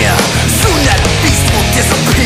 Soon that beast will disappear.